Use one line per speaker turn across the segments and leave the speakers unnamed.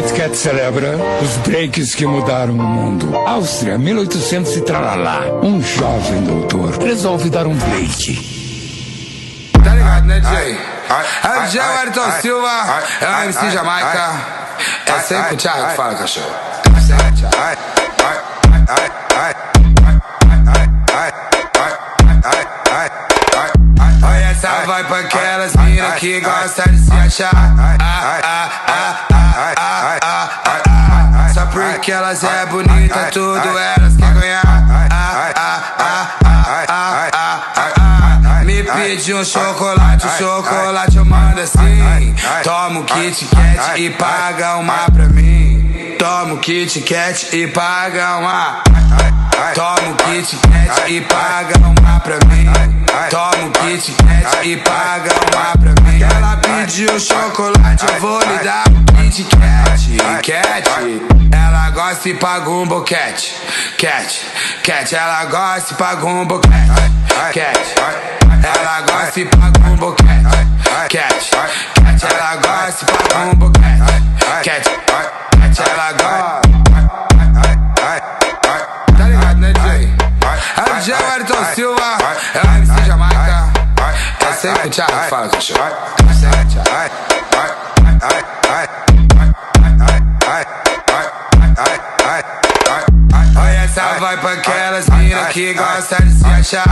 Kit Kat celebra os breaks que mudaram o mundo. Áustria, 1800 e tralalá. Um jovem doutor resolve dar um break.
Tá ligado, né, Jay? É o Jay Wellington Silva, é o MC Jamaica. É sempre o Thiago que fala, cachorro. É sempre o Thiago. Olha essa vai pra aquelas mina que gosta de se achar. Ah, ah, ah, ah, ah, ah, porque elas é bonita, tudo elas querem ganhar. Me pede um chocolate, o chocolate eu mando assim. Toma um Kit Kat e paga uma pra mim. Toma um Kit Kat e paga uma. Toma um Kit Kat e paga uma pra mim. Toma um Kit Kat e paga uma pra mim. Ela pediu chocolate, eu vou lhe dar um Kit Kat. Cat, ela gosta e paga um boquete. Cat, cat, ela gosta e paga um boquete. Cat, ela gosta e paga um boquete. Cat, cat, ela gosta e paga um boquete. Cat, cat, que te fala, cachorro. Ai, Olha essa vai pra aquelas mina que gosta de se achar.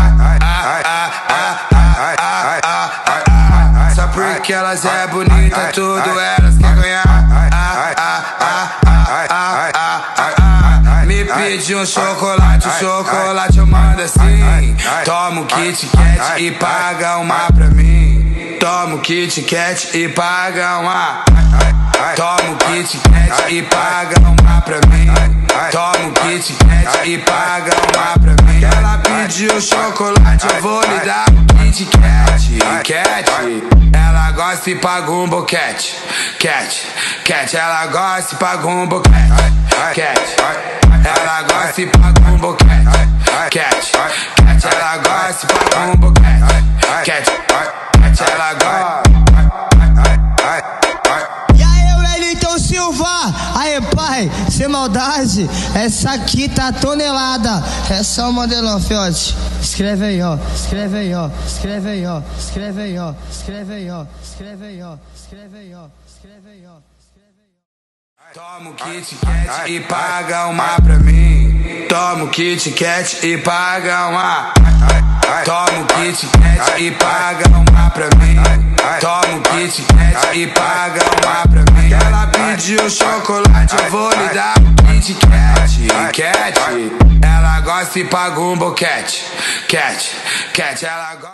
Só porque elas é bonita, tudo é Pede um chocolate, o chocolate eu mando assim. Toma um Kit Kat e paga uma pra mim. Toma um Kit Kat e paga uma. Toma um Kit Kat e paga uma pra mim. Toma um Kit Kat e paga uma pra mim. Ela pediu chocolate, eu vou lhe dar um Kit Kat. Cat, ela gosta e paga um boquete. Cat, cat, ela gosta e paga um boquete. Cat, ela gosta e paga um boquete. Cat, cat, ela gosta e paga um boquete. Cat, cat, ela gosta.
E aí, Wellington Silva? Aí, pai, sem maldade, essa aqui tá tonelada. É só modelão, fiote. Escreve aí, ó. Escreve aí, ó. Escreve aí, ó. Escreve aí, ó. Escreve aí, ó. Escreve aí, ó. Escreve aí, ó. Escreve aí, ó.
Toma um Kit Kat e paga uma pra mim. Toma um Kit Kat e paga uma. Toma um Kit Kat e paga uma pra mim. Toma um Kit Kat e paga uma pra mim. Ela pediu chocolate, eu vou lhe dar um Kit Kat. Cat, ela gosta e paga um boquete. Cat, cat, ela gosta.